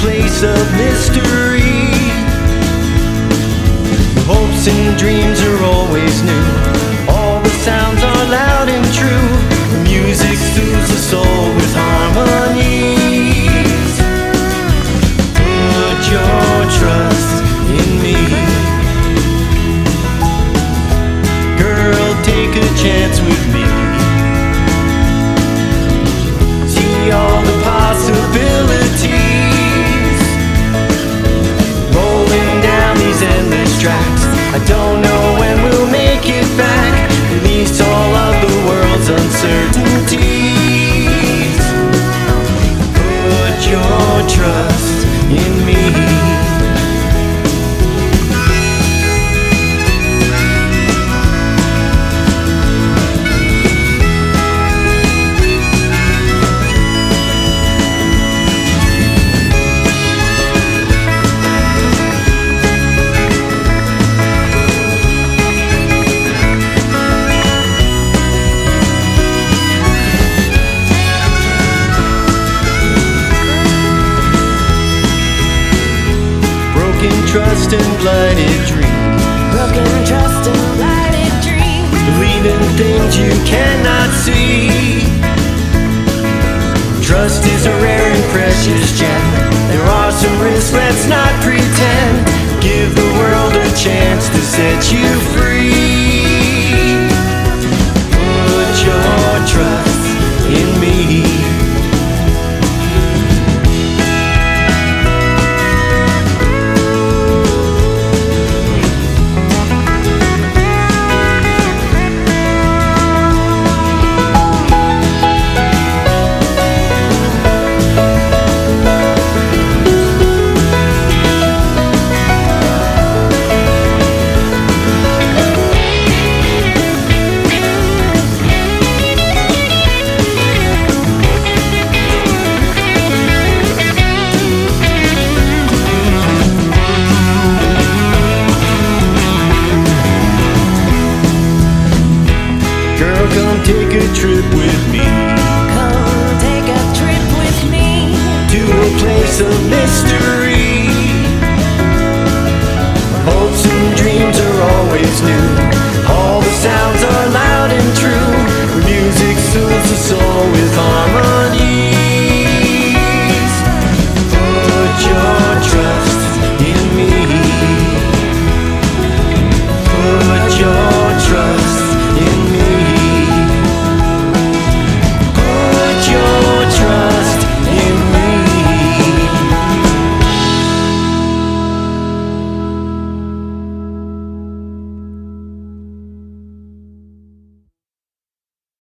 place of mystery. Hopes and dreams are always new. Trust and blinded dreams. Broken trust and blinded dreams. Believe in things you cannot see. Trust is a rare and precious gem. Girl, come take a trip with me Come take a trip with me. to a place of mystery. Hopes and dreams are always new. All the sounds are loud and true. Music soothes the soul.